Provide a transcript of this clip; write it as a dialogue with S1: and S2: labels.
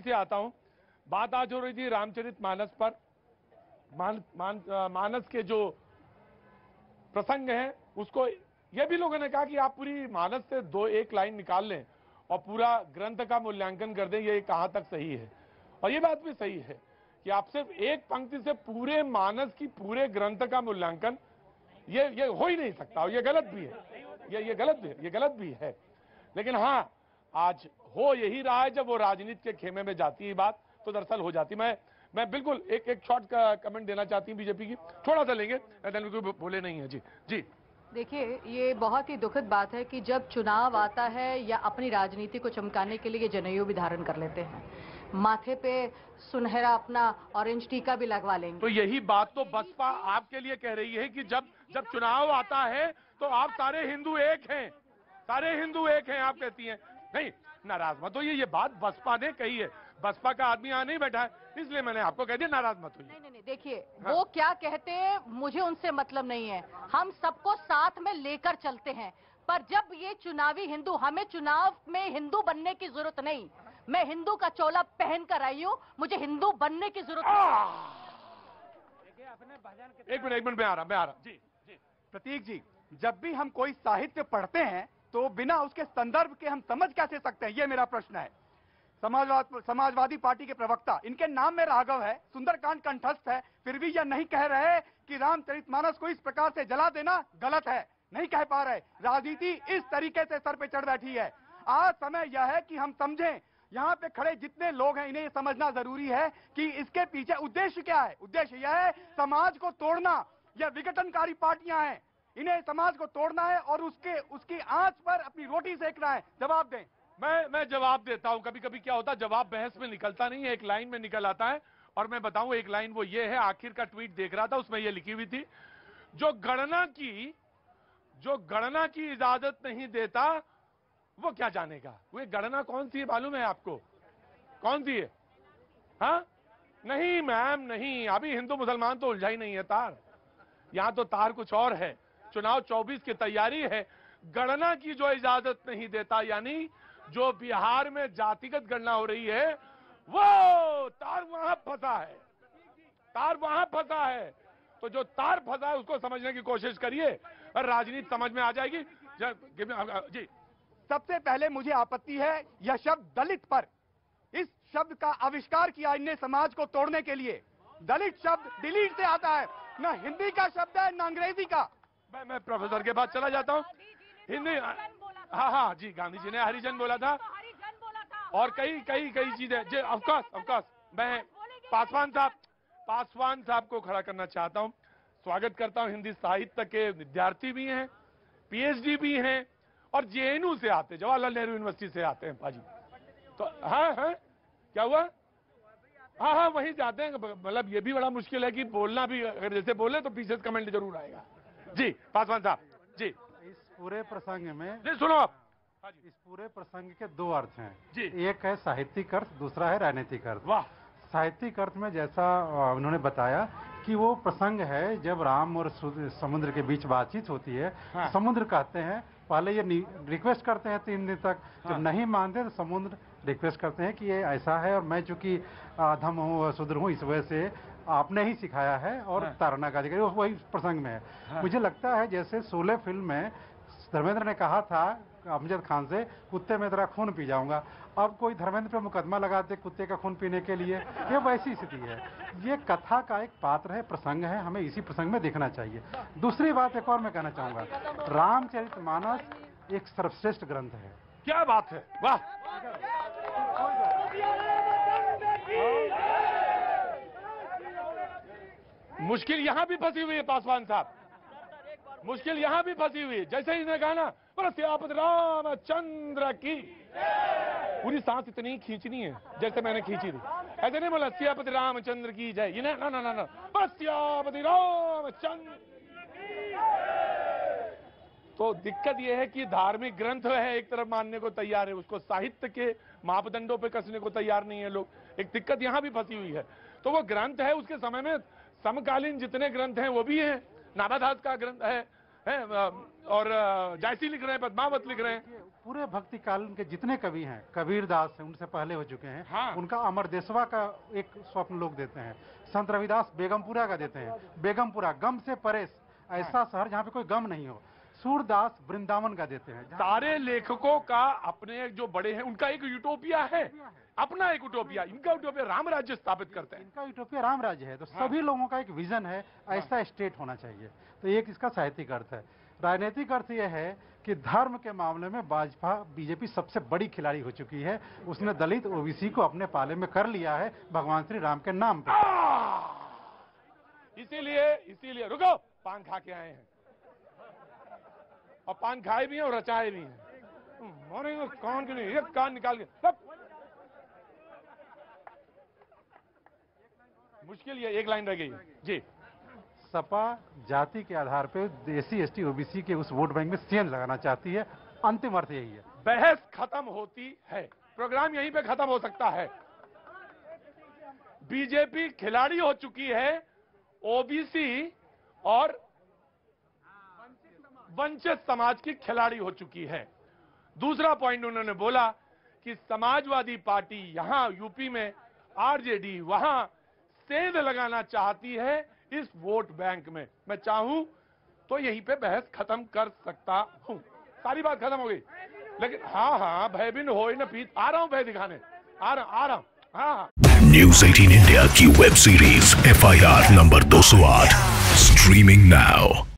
S1: से आता हूँ। बात आज हो रही थी रामचरित मानस पर। मान, मान, अ, मानस के जो प्रसंग हैं उसको ये भी लोगों ने कहा कि आप पूरी मानस से दो एक लाइन निकाल लें और पूरा ग्रंथ का मूल्यांकन कर दें ये कहाँ तक सही है? और ये बात भी सही है कि आप सिर्फ़ एक पंक्ति से पूरे मानस की पूरे ग्रंथ का मूल्यांकन ये ये हो ही नहीं सकता और ये गलत भी है। ये ये गलत भी है ये गलत भी है। लेकिन हाँ आज हो यही रहा है जब वो राजनीति के खेमे में जाती है बात तो दरअसल हो जाती। मैं मैं बिल्कुल एक एक शॉर्ट का कमेंट देना चाहती हूँ बीजेपी की। थोड़ा सा लेंगे कोई बोले नहीं है। जी जी।
S2: देखिए ये बहुत ही दुखद बात है कि जब चुनाव आता है या अपनी राजनीति को चमकाने के लिए जनेऊ भी धारण कर लेते हैं। माथे पे सुनहरा अपना ऑरेंज टीका भी लगवा लेंगे।
S1: तो यही बात तो बसपा आपके लिए कह रही है कि जब जब चुनाव आता है तो आप सारे हिंदू एक हैं। सारे हिंदू एक हैं आप कहती हैं। नहीं नाराज़ मत होइए ये बात बसपा ने कही है। बसपा का आदमी यहाँ नहीं बैठा है इसलिए मैंने आपको कह दिया नाराज़ मत होइए।
S2: नहीं नहीं नहीं देखिए
S1: हाँ।
S2: वो क्या कहते हैं मुझे उनसे मतलब नहीं है। हम सबको साथ में लेकर चलते हैं पर जब ये चुनावी हिंदू हमें चुनाव में हिंदू बनने की ज़रूरत नहीं। मैं हिंदू का चोला पहन कर आई हूँ मुझे हिंदू बनने की ज़रूरत नहीं।
S1: एक मिनट एक मिनट मैं आ रहा मैं आ रहा। जी जी।
S3: प्रतीक जी जब भी हम कोई साहित्य पढ़ते हैं तो बिना उसके संदर्भ के हम समझ कैसे सकते हैं? ये मेरा प्रश्न है। समाजवाद, समाजवादी पार्टी के प्रवक्ता, इनके नाम में राघव है, सुंदरकांड कंठस्थ है, फिर भी यह नहीं कह रहे कि रामचरितमानस को इस प्रकार से जला देना गलत है। नहीं कह पा रहे। राजनीति इस तरीके से सर पे चढ़ बैठी है। आज समय यह है कि हम समझें। यहाँ पे खड़े जितने लोग हैं, इन्हें समझना ज़रूरी है कि इसके पीछे उद्देश्य क्या है? उद्देश्य यह है समाज को तोड़ना। यह विघटनकारी पार्टियाँ हैं। इन्हें समाज को तोड़ना है और उसके, उसकी आँच पर अपनी रोटी सेकना है। जवाब दें।
S1: मैं मैं जवाब देता हूँ। कभी कभी क्या होता जवाब बहस में निकलता नहीं है, एक लाइन में निकल आता है। और मैं बताऊँ, एक लाइन वो ये है, आखिर का ट्वीट देख रहा था, उसमें ये लिखी हुई थी, जो गणना की, जो गणना की इजाज़त नहीं देता, वो क्या जानेगा? वो गणना कौन सी है, मालूम है आपको? कौन सी है? हाँ? नहीं, मैम, नहीं। अभी हिंदू मुसलमान तो उलझा ही नहीं है, तार। यहाँ तो तार कुछ और है। चुनाव 24 की तैयारी है। गणना की जो इजाज़त नहीं देता, यानी जो बिहार में जातिगत गणना हो रही है, वो तार वहाँ फंसा है। तार वहाँ फंसा है। तो जो तार फंसा है, उसको समझने की कोशिश करिए, और राजनीति समझ में आ जाएगी। me- जी।
S3: सबसे पहले मुझे आपत्ति है यह शब्द दलित पर। इस शब्द का आविष्कार किया इनने समाज को तोड़ने के लिए। दलित शब्द डिलीट से आता है। न हिंदी का शब्द है, न अंग्रेज़ी का।
S1: मैं मैं प्रोफेसर के पास चला जाता हूँ। हिंदी हाँ हाँ जी गांधी जी ने हरिजन बोला था। और कई कई कई चीज़ें जी ऑफकोर्स ऑफकोर्स मैं पासवान साहब पासवान साहब को खड़ा करना चाहता हूँ। स्वागत करता हूँ। हिंदी साहित्य के विद्यार्थी भी हैं पीएचडी भी हैं और जेएनयू से आते जवाहरलाल नेहरू यूनिवर्सिटी से आते हैं पाजी। तो हाँ हाँ क्या हुआ? हाँ हाँ वहीं जाते हैं। मतलब ये भी बड़ा मुश्किल है कि बोलना भी अगर जैसे बोले तो पीछे कमेंट ज़रूर आएगा। जी पासवान साहब जी।
S4: इस पूरे प्रसंग में
S1: जी सुनो आप। हाँ
S4: इस पूरे प्रसंग के दो अर्थ हैं।
S1: जी।
S4: एक है साहित्यिक अर्थ दूसरा है राजनीतिक अर्थ।
S1: वाह।
S4: साहित्यिक अर्थ में जैसा उन्होंने बताया कि वो प्रसंग है जब राम और समुद्र के बीच बातचीत होती है।
S1: हाँ।
S4: समुद्र कहते हैं पहले ये रिक्वेस्ट करते हैं तीन दिन तक।
S1: हाँ।
S4: जब नहीं मानते तो समुद्र रिक्वेस्ट करते हैं कि ये ऐसा है और मैं चूँकि अधम हूँ शुद्र हूँ इस वजह से आपने ही सिखाया है और
S1: हाँ।
S4: तैरना का वो वही प्रसंग में है।
S1: हाँ।
S4: मुझे लगता है जैसे सोलह फ़िल्म में धर्मेंद्र ने कहा था अमजद खान से कुत्ते में तेरा खून पी जाऊँगा। अब कोई धर्मेंद्र पे मुकदमा लगाते कुत्ते का खून पीने के लिए ये वैसी स्थिति है। ये कथा का एक पात्र है प्रसंग है हमें इसी प्रसंग में देखना चाहिए। दूसरी बात एक और मैं कहना चाहूँगा। रामचरितमानस एक सर्वश्रेष्ठ ग्रंथ है।
S1: क्या बात है? वाह! मुश्किल यहाँ भी फंसी हुई है, पासवान साहब। मुश्किल यहाँ भी फंसी हुई है। जैसे इसने कहा ना सियापत रामचंद्र की। पूरी सांस इतनी खींचनी है, जैसे मैंने खींची थी। ऐसे नहीं बोला, सियापति रामचंद्र की जय। ये ना ना ना बोलो, सियापति रामचंद्र तो दिक्कत यह है कि धार्मिक ग्रंथ है, एक तरफ़ मानने को तैयार है, उसको साहित्य के मापदंडों पे कसने को तैयार नहीं है लोग। एक दिक्कत यहाँ भी फंसी हुई है। तो वो ग्रंथ है, उसके समय में समकालीन जितने ग्रंथ हैं वो भी हैं। नाभादास का ग्रंथ है, है और जायसी लिख रहे हैं पद्मावत लिख रहे हैं।
S4: पूरे भक्ति काल के जितने कवि हैं कबीर दास हैं उनसे पहले हो चुके हैं।
S1: हाँ।
S4: उनका अमर देशवा का एक स्वप्न लोग देते हैं। संत रविदास बेगमपुरा का देते हैं। बेगमपुरा गम से परेश ऐसा शहर जहाँ पे कोई गम नहीं हो। सूरदास वृंदावन का देते हैं।
S1: सारे लेखकों का अपने जो बड़े हैं उनका एक यूटोपिया है। अपना एक यूटोपिया इनका यूटोपिया राम राज्य स्थापित करते हैं।
S4: इनका यूटोपिया राम राज्य है। तो
S1: हाँ।
S4: सभी लोगों का एक विजन है ऐसा स्टेट होना चाहिए। तो एक इसका साहित्यिक अर्थ है। राजनीतिक अर्थ यह है कि धर्म के मामले में भाजपा बीजेपी सबसे बड़ी खिलाड़ी हो चुकी है। उसने दलित ओबीसी को अपने पाले में कर लिया है भगवान श्री राम के नाम पर
S1: इसीलिए इसीलिए रुको पान खा के आए हैं। और पान खाए भी हैं और रचाए भी हैं। मरेंगे कान के नहीं एक कान निकाल के सब। मुश्किल ये एक लाइन रह गई। जी।
S4: सपा जाति के आधार पे एसी एसटी ओबीसी के उस वोट बैंक में चेंज लगाना चाहती है। अंतिम अर्थ यही है।
S1: बहस खत्म होती है। प्रोग्राम यहीं पे खत्म हो सकता है। बीजेपी खिलाड़ी हो चुकी है ओबीसी और वंचित समाज की खिलाड़ी हो चुकी है। दूसरा पॉइंट उन्होंने बोला कि समाजवादी पार्टी यहाँ यूपी में आरजेडी वहाँ सेंध लगाना चाहती है इस वोट बैंक में। मैं चाहूँ तो यहीं पे बहस खत्म कर सकता हूँ। सारी बात खत्म हो गई। लेकिन हाँ हाँ भयबिन हो न पीत। आ रहा हूँ भय दिखाने। आ रहा आ रहा हूँ।
S5: News 18 India की web series FIR number 208 streaming now